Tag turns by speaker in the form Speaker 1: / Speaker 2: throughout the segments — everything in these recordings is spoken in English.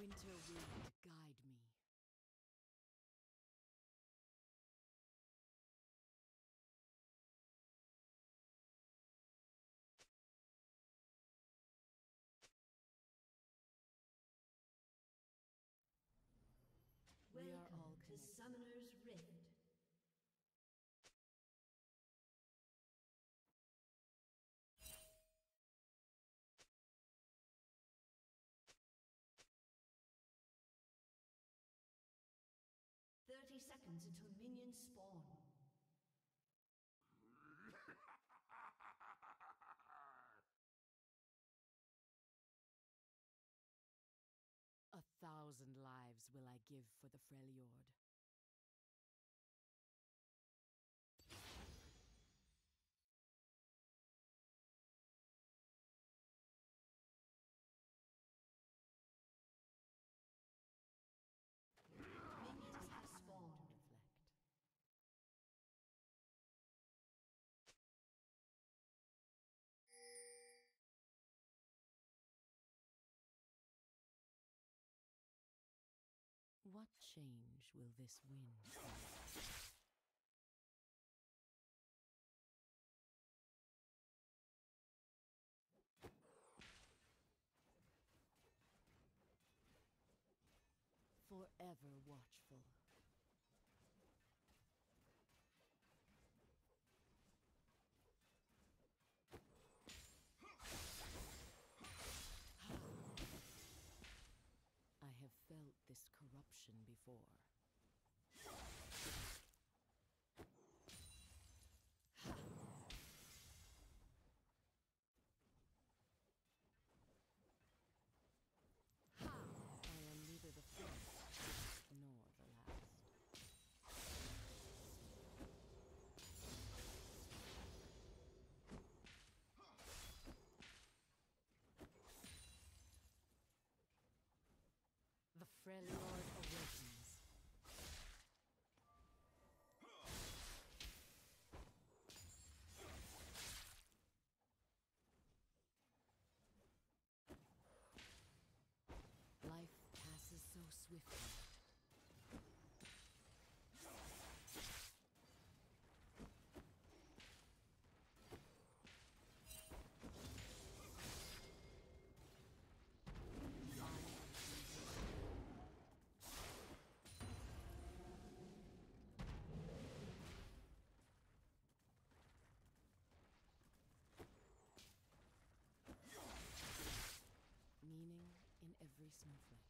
Speaker 1: Winter wind, guide me. We are all
Speaker 2: to. Summoner's Rift. Seconds until minions spawn.
Speaker 1: A thousand lives will I give for the Freljord. What change will this bring? Forever watchful. I have felt this corruption before. I am neither the first nor the last. The snowflake.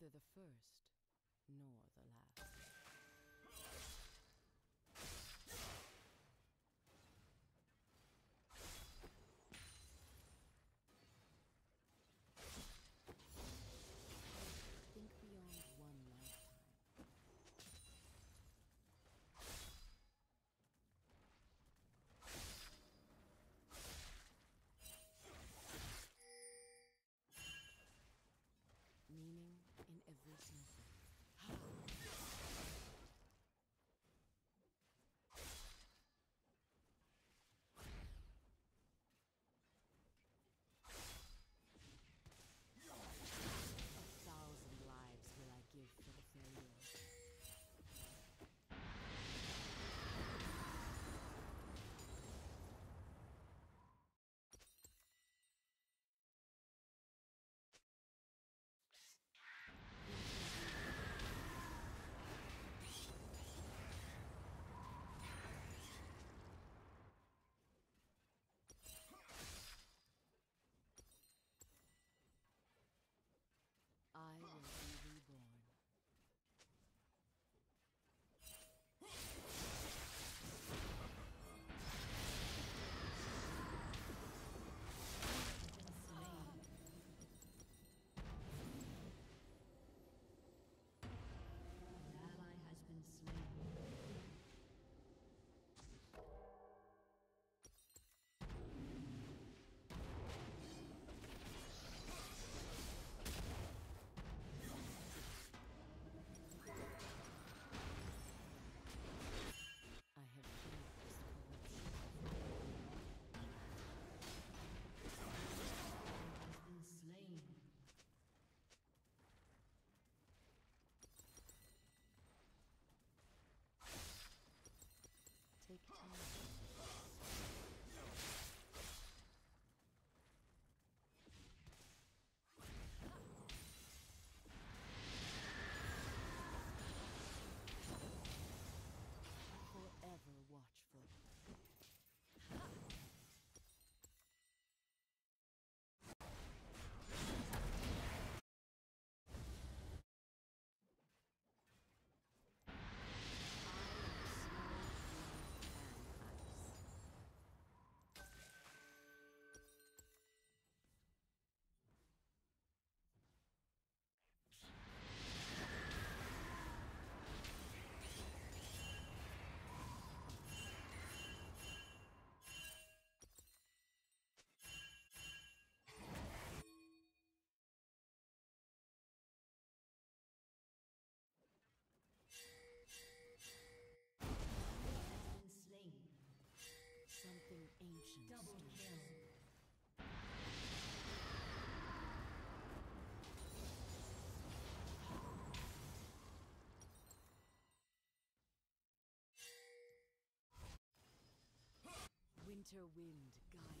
Speaker 1: neither the first nor the last. Extraction
Speaker 2: station.
Speaker 1: Winter wind
Speaker 2: guides.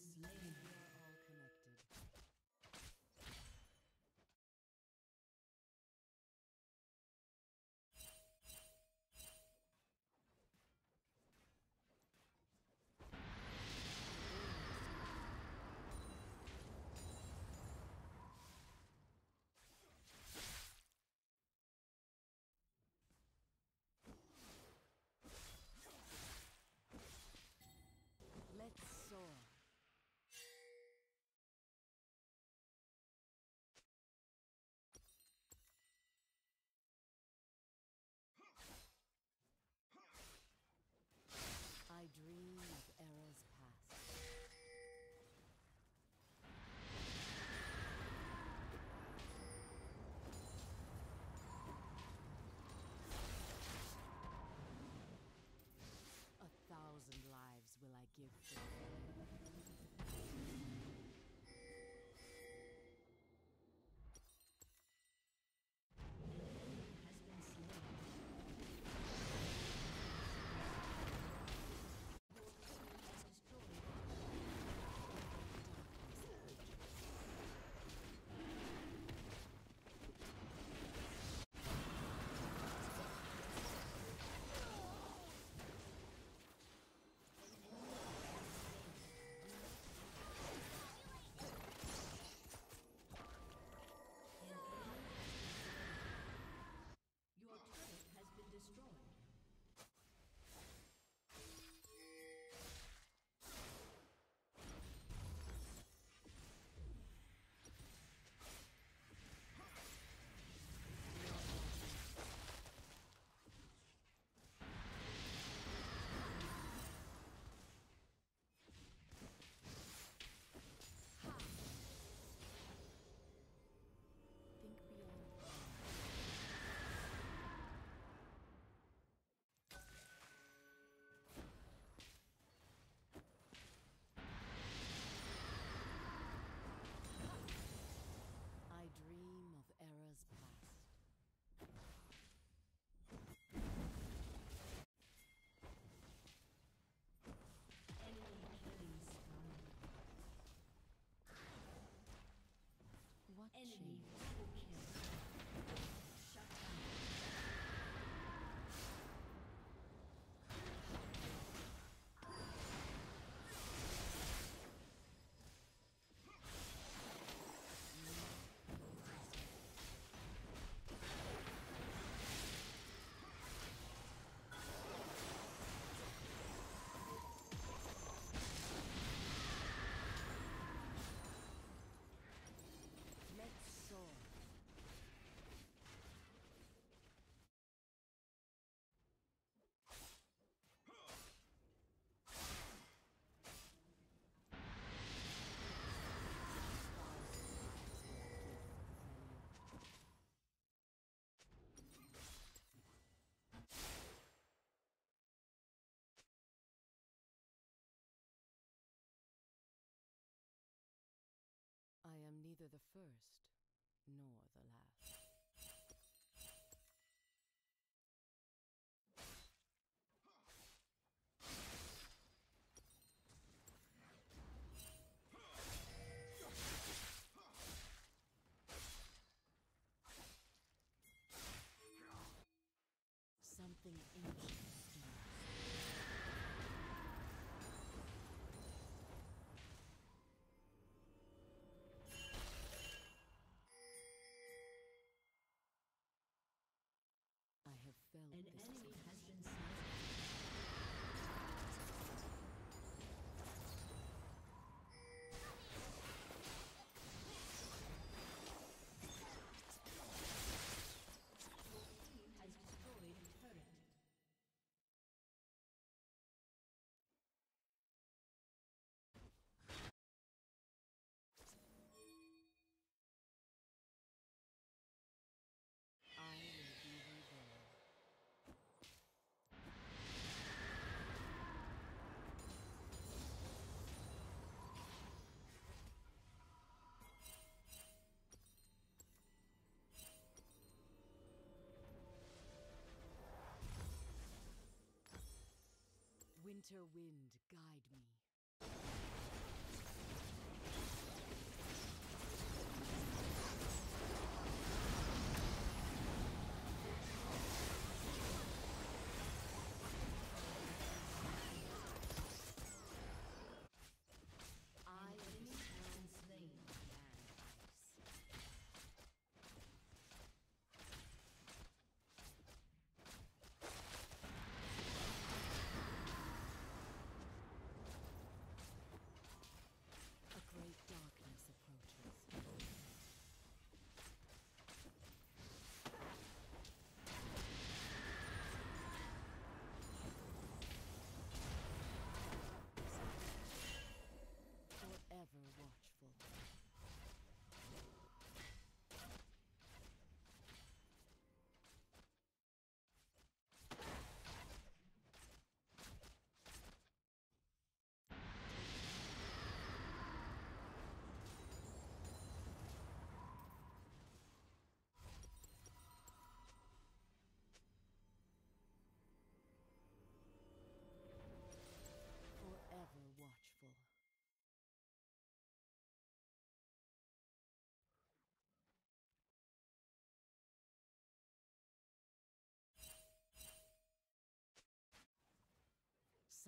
Speaker 2: Slain.
Speaker 1: Neither the first nor the last. Something ancient
Speaker 2: An enemy
Speaker 1: Winter wind, guide me.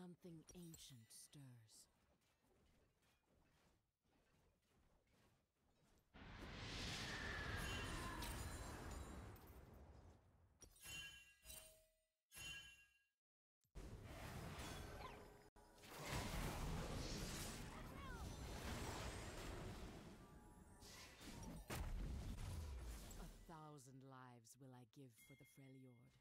Speaker 1: Something ancient stirs. A thousand lives will I give for the Freljord.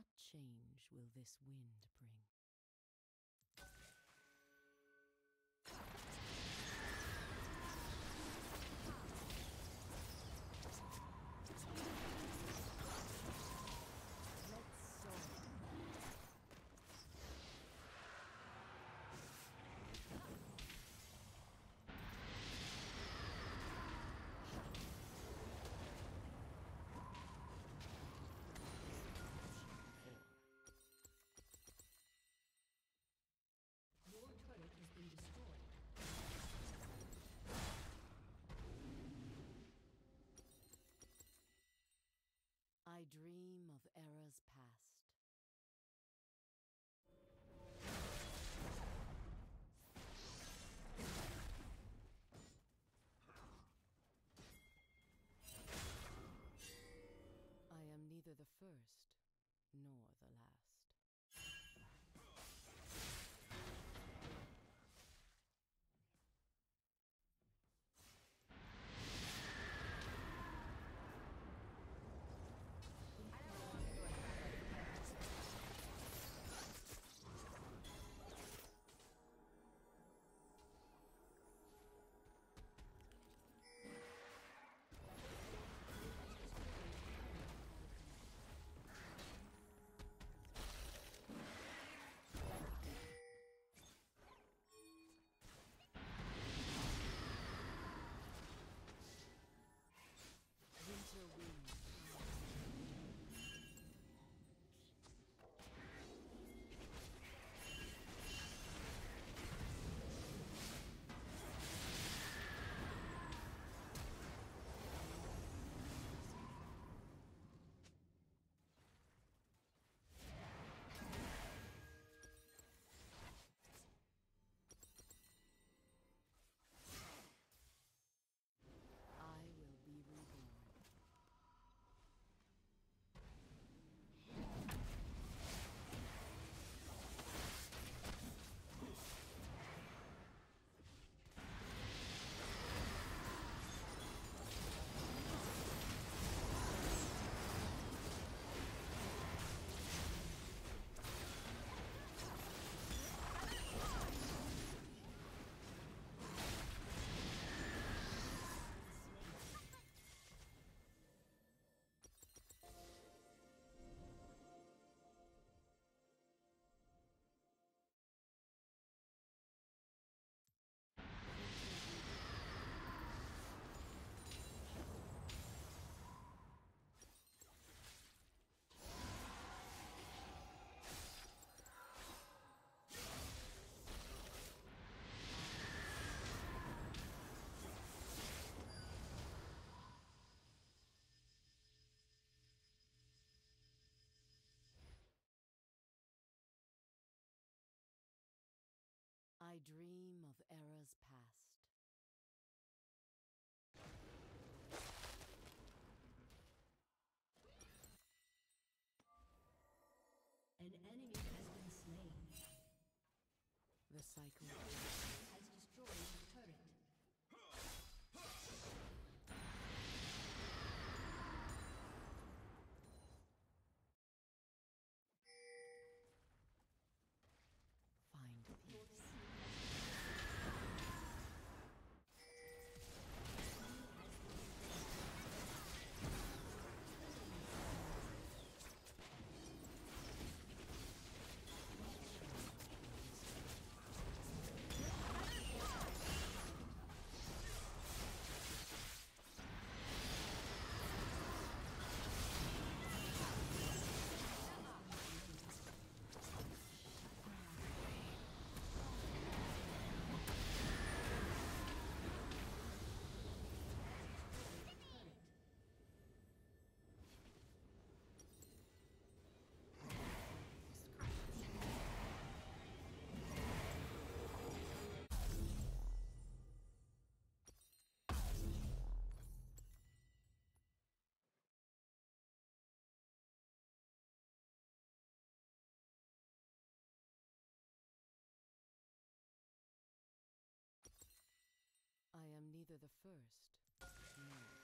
Speaker 1: What change will this wind bring? Dream I dream of eras past.
Speaker 2: An enemy has been slain.
Speaker 1: The cycle. Am neither the first nor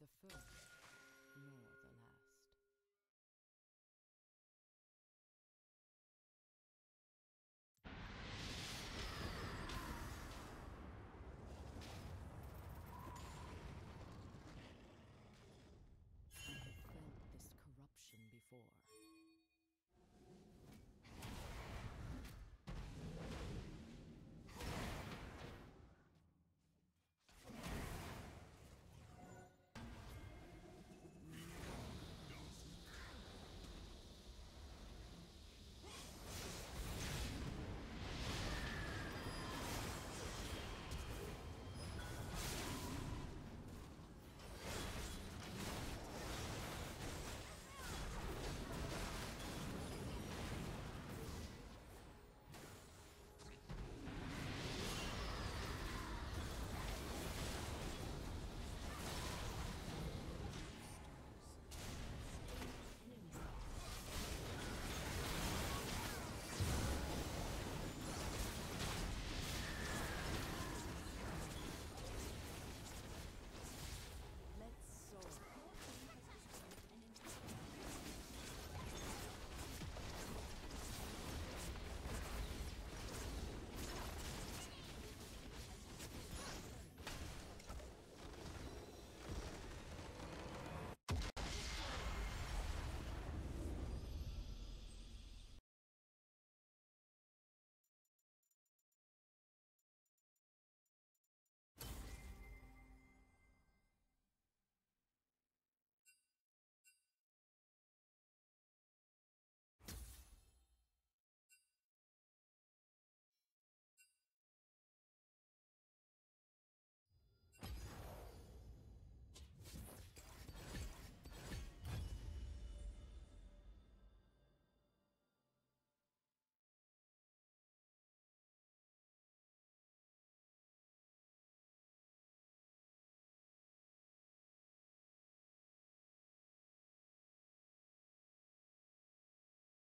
Speaker 1: the first